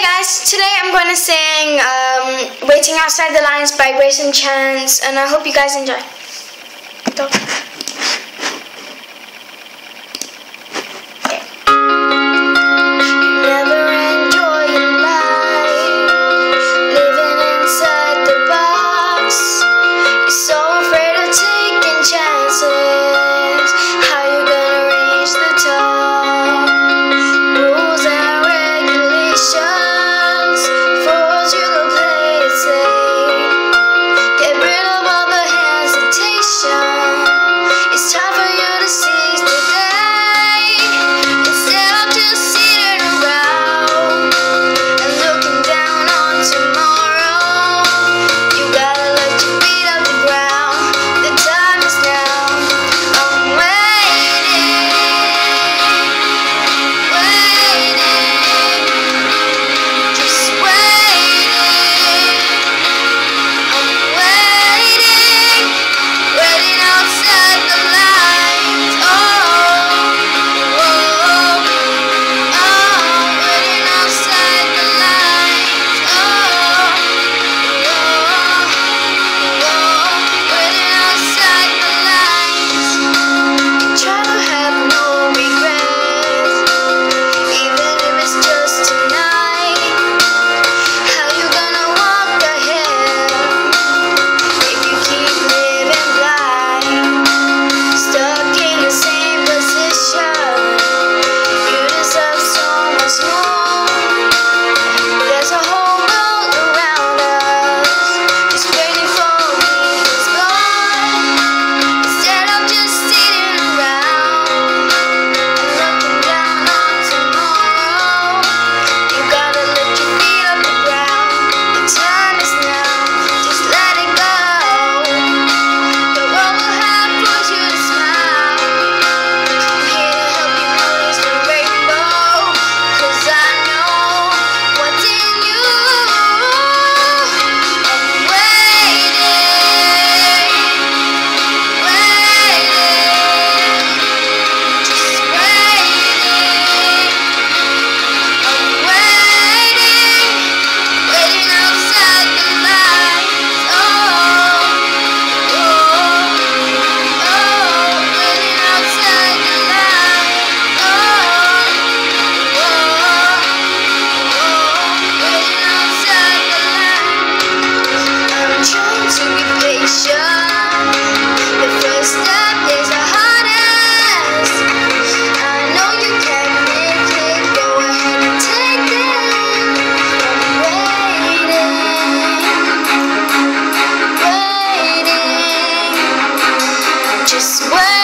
Guys, today I'm going to sing um, Waiting Outside the Lines by Greyson Chance, and I hope you guys enjoy. Go. Thanks.